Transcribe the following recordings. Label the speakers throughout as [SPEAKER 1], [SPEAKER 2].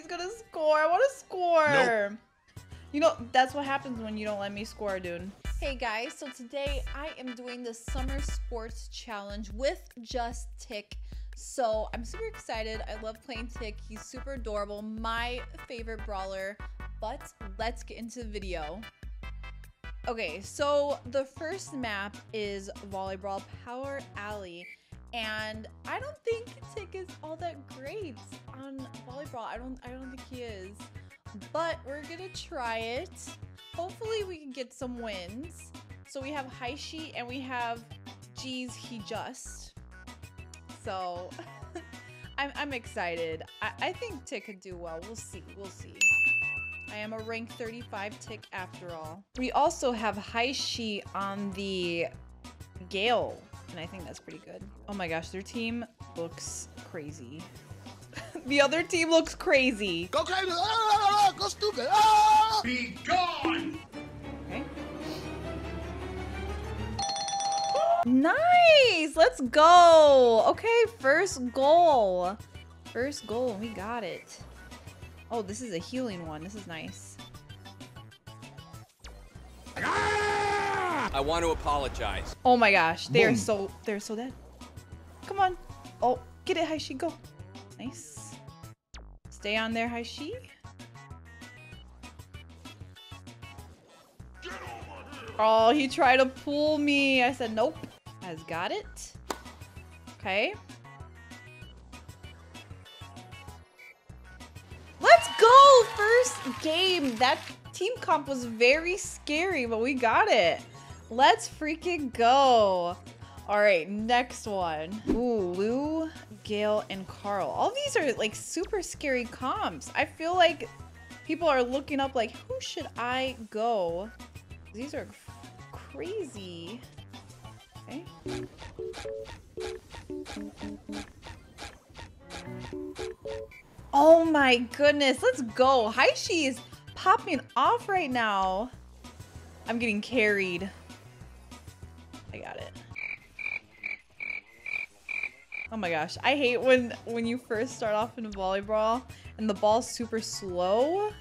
[SPEAKER 1] he's gonna score. I want to score. Nope. You know, that's what happens when you don't let me score, dude. Hey guys, so today I am doing the Summer Sports Challenge with Just Tick. So I'm super excited. I love playing Tick. He's super adorable. My favorite brawler. But let's get into the video. Okay, so the first map is Volleyball Power Alley. And I don't think Tick is all that great I don't I don't think he is. But we're gonna try it. Hopefully we can get some wins. So we have Heishi and we have Geez He Just. So I'm I'm excited. I, I think Tick could do well. We'll see. We'll see. I am a rank 35 tick after all. We also have Heishi on the Gale, and I think that's pretty good. Oh my gosh, their team looks crazy. The other team looks crazy.
[SPEAKER 2] Go crazy! Ah, ah, ah, ah go stupid! Ah!
[SPEAKER 3] Be gone!
[SPEAKER 1] Okay. Nice! Let's go! Okay, first goal. First goal, we got it. Oh, this is a healing one. This is nice.
[SPEAKER 4] I want to apologize.
[SPEAKER 1] Oh my gosh, they Boom. are so they're so dead. Come on. Oh, get it, Heishi, go. Nice. Stay on there, Heishi. Oh, he tried to pull me. I said nope. Has got it. Okay. Let's go! first game, that team comp was very scary, but we got it. Let's freaking go. All right, next one. Ooh, Lou, Gale, and Carl. All these are like super scary comps. I feel like people are looking up like, who should I go? These are crazy. Okay. Oh my goodness, let's go. Heishi is popping off right now. I'm getting carried. I got it. Oh my gosh, I hate when when you first start off in a volleyball and the ball's super slow.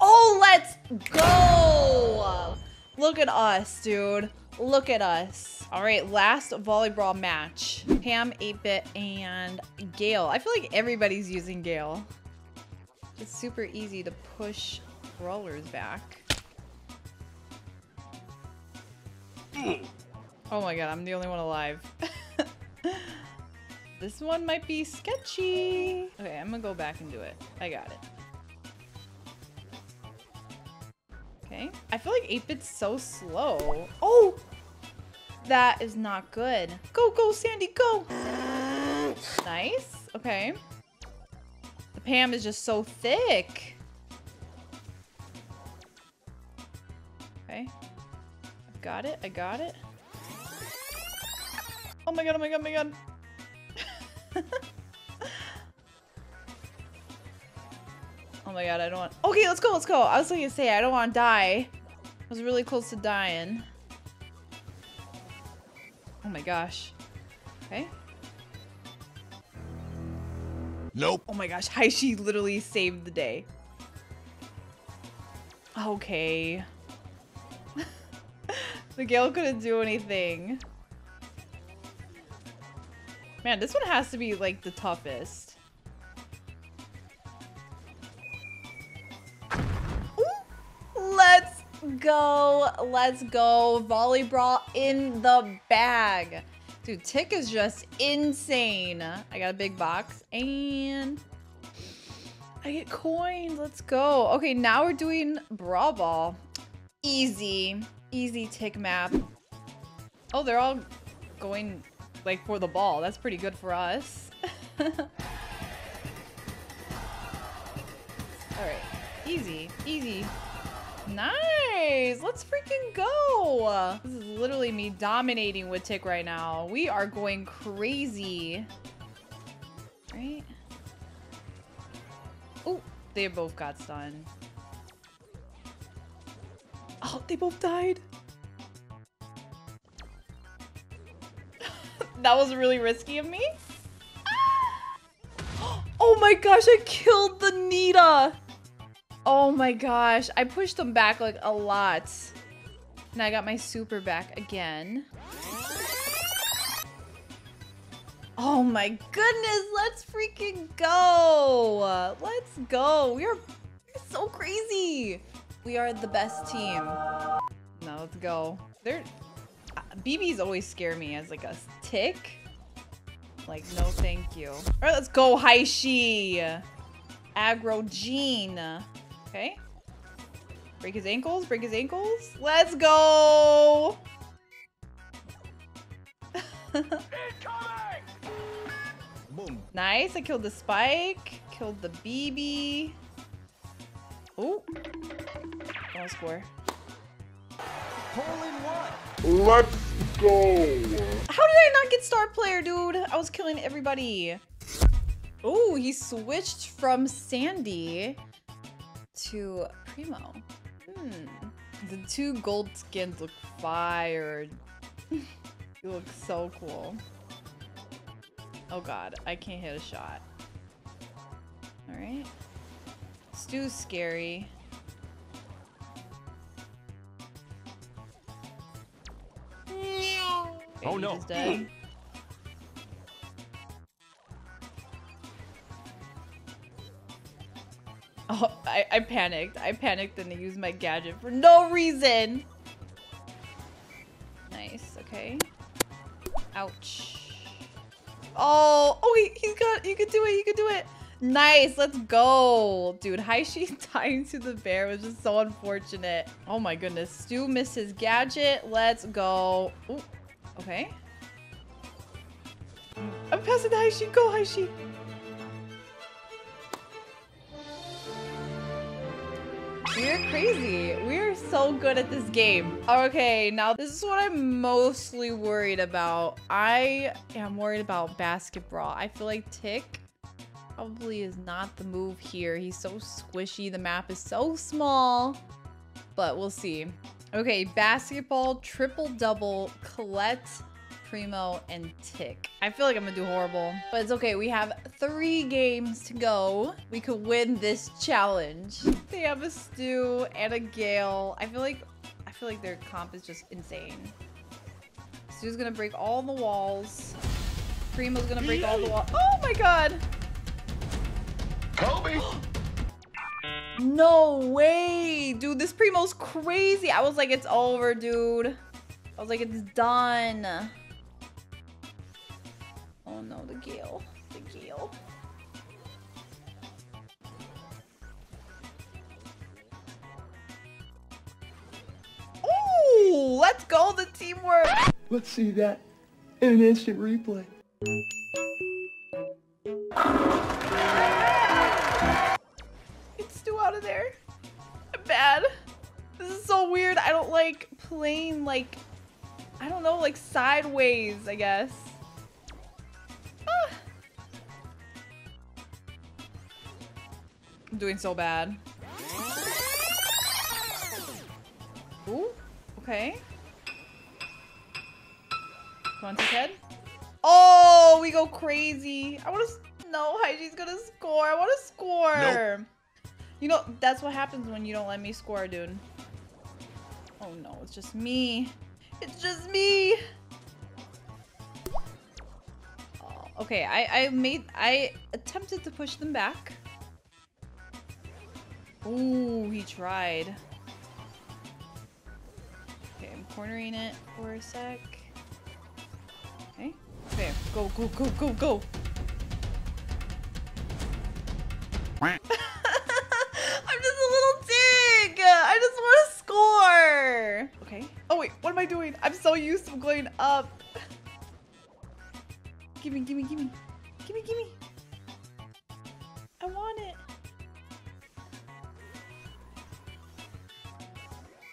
[SPEAKER 1] Oh, let's go! Look at us, dude. Look at us. All right, last volleyball match. Pam, 8-Bit, and Gale. I feel like everybody's using Gale. It's super easy to push brawlers back. Oh my god, I'm the only one alive. this one might be sketchy. Okay, I'm gonna go back and do it. I got it. Okay. I feel like 8-Bit's so slow. Oh! That is not good. Go, go, Sandy, go! Nice. Okay. The Pam is just so thick. Got it. I got it. Oh my god, oh my god, oh my god. oh my god, I don't want- Okay, let's go, let's go. I was gonna say, I don't want to die. I was really close to dying. Oh my gosh. Okay.
[SPEAKER 2] Nope.
[SPEAKER 1] Oh my gosh, Heishi literally saved the day. Okay. The Gale couldn't do anything. Man, this one has to be like the toughest. let's go. Let's go. Volleyball in the bag. Dude, Tick is just insane. I got a big box and I get coins. Let's go. Okay, now we're doing Brawl Ball. Easy. Easy Tick map. Oh, they're all going like for the ball. That's pretty good for us. Alright. Easy. Easy. Nice! Let's freaking go! This is literally me dominating with Tick right now. We are going crazy. Right? Oh, they both got stunned. Oh, they both died. that was really risky of me. Oh my gosh, I killed the Nita. Oh my gosh, I pushed them back like a lot. And I got my super back again. Oh my goodness, let's freaking go. Let's go. We are so crazy. We are the best team. Now let's go. Their Bibis always scare me as like a tick. Like, no thank you. All right, let's go, Heishi. Aggro Gene. Okay. Break his ankles, break his ankles. Let's go! nice, I killed the spike. Killed the Bibi. Oh. Don't score.
[SPEAKER 2] Hole in one.
[SPEAKER 3] Let's go.
[SPEAKER 1] How did I not get star player, dude? I was killing everybody. Oh, he switched from Sandy to Primo. Hmm. The two gold skins look fire. you look so cool. Oh god, I can't hit a shot. Alright. Stu's scary.
[SPEAKER 2] Oh, no.
[SPEAKER 1] Dead. Mm. Oh, I, I panicked. I panicked and I used my gadget for no reason. Nice, okay. Ouch. Oh, oh, he, he's got, you could do it, you could do it. Nice, let's go. Dude, Heishi tying to the bear was just so unfortunate. Oh my goodness. Stu missed his gadget. Let's go. Ooh, okay. I'm passing the Heishi. Go, Heishi. We're crazy. We're so good at this game. Okay, now this is what I'm mostly worried about. I am worried about basketball. I feel like Tick probably is not the move here. He's so squishy. The map is so small, but we'll see. Okay, basketball, triple double, Colette, Primo, and Tick. I feel like I'm gonna do horrible, but it's okay. We have three games to go. We could win this challenge. They have a Stu and a Gale. I feel like I feel like their comp is just insane. Stu's gonna break all the walls. Primo's gonna break all the walls. Oh my god!
[SPEAKER 2] Kobe.
[SPEAKER 1] No way! Dude, this Primo's crazy. I was like, it's over, dude. I was like, it's done. Oh no, the Gale. The Gale. Ooh, let's go, the teamwork.
[SPEAKER 3] Let's see that in an instant replay.
[SPEAKER 1] There. I'm bad. This is so weird. I don't like playing like, I don't know, like sideways, I guess. Ah. I'm doing so bad. Ooh, okay. Come on, take head. Oh, we go crazy. I want to. No, Heishi's gonna score. I want to score. You know, that's what happens when you don't let me score, dude. Oh no, it's just me. It's just me. Oh, okay, I, I made, I attempted to push them back. Ooh, he tried. Okay, I'm cornering it for a sec. Okay, okay, go, go, go, go, go. I'm just a little dig. I just want to score. Okay. Oh wait, what am I doing? I'm so used to going up. Gimme, gimme, gimme. Gimme, gimme. I want it.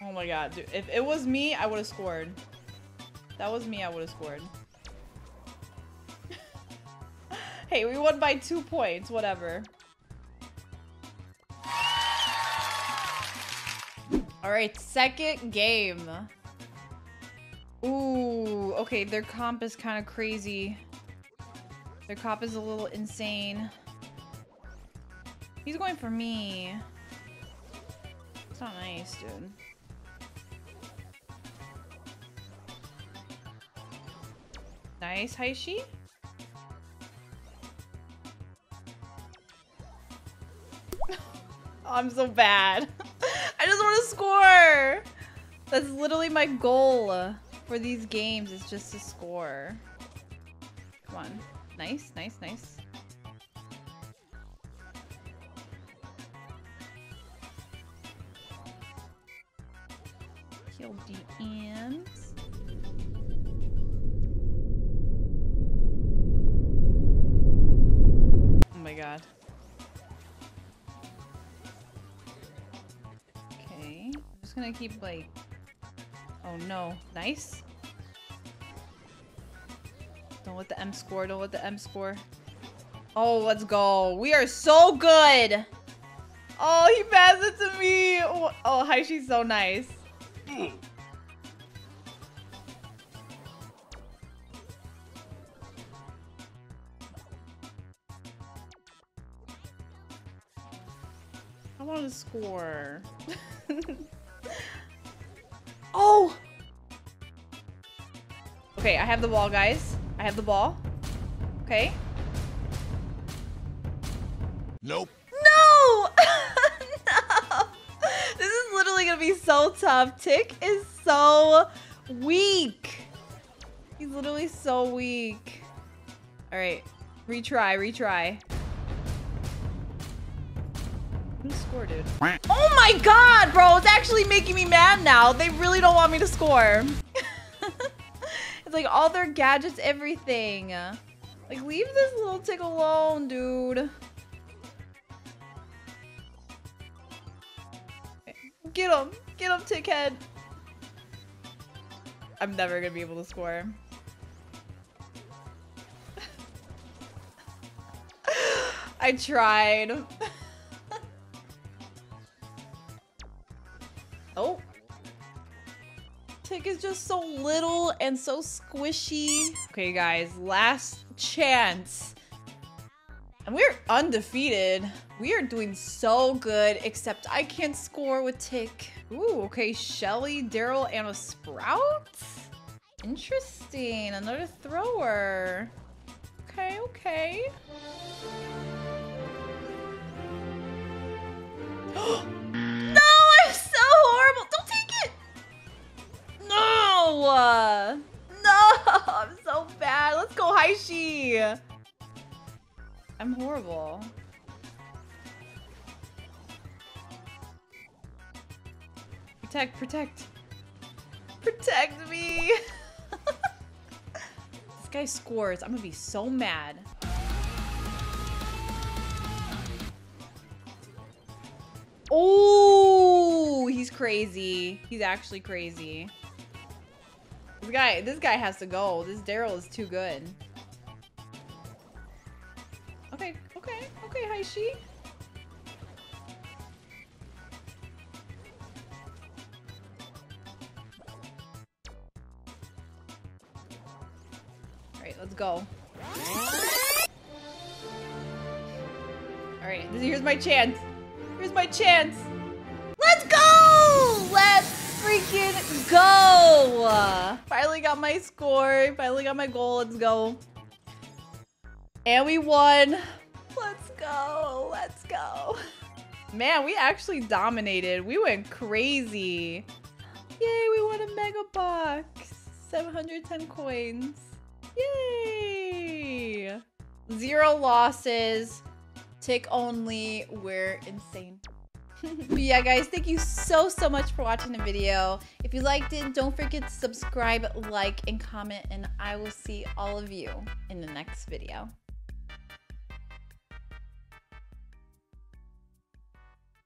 [SPEAKER 1] Oh my god, dude. If it was me, I would have scored. That was me, I would have scored. hey, we won by two points, whatever. All right, second game. Ooh, okay, their comp is kind of crazy. Their comp is a little insane. He's going for me. It's not nice, dude. Nice, Heishi. oh, I'm so bad. I just want to score. That's literally my goal for these games is just to score. Come on. Nice, nice, nice. Kill the ants. Oh my god. Okay. I'm just gonna keep like... No. Nice. Don't let the M score. Don't let the M score. Oh, let's go. We are so good. Oh, he passed it to me. Oh, oh hi, she's so nice. I want to score. Okay, I have the ball, guys. I have the ball. Okay.
[SPEAKER 4] Nope.
[SPEAKER 1] No! no! This is literally gonna be so tough. Tick is so weak. He's literally so weak. Alright. Retry, retry. Who scored, dude? Oh my god, bro! It's actually making me mad now. They really don't want me to score. It's like all their gadgets, everything. Like, leave this little tick alone, dude. Get him! Get him, Tickhead! I'm never gonna be able to score. I tried. oh. Tick is just so little and so squishy. Okay, guys, last chance. And we're undefeated. We are doing so good, except I can't score with Tick. Ooh, okay, Shelly, Darryl, and a Sprout? Interesting, another thrower. Okay, okay. Protect, protect. Me. this guy scores. I'm gonna be so mad. Oh, he's crazy. He's actually crazy. This guy, this guy has to go. This Darryl is too good. Okay, okay, okay, Heishi. Alright, let's go. Alright, here's my chance. Here's my chance. Let's go! Let's freaking go! Finally got my score. Finally got my goal. Let's go. And we won. Let's go. Let's go. Man, we actually dominated. We went crazy. Yay, we won a mega box. 710 coins. Yay! Zero losses. Tick only. We're insane. but yeah, guys, thank you so, so much for watching the video. If you liked it, don't forget to subscribe, like, and comment, and I will see all of you in the next video.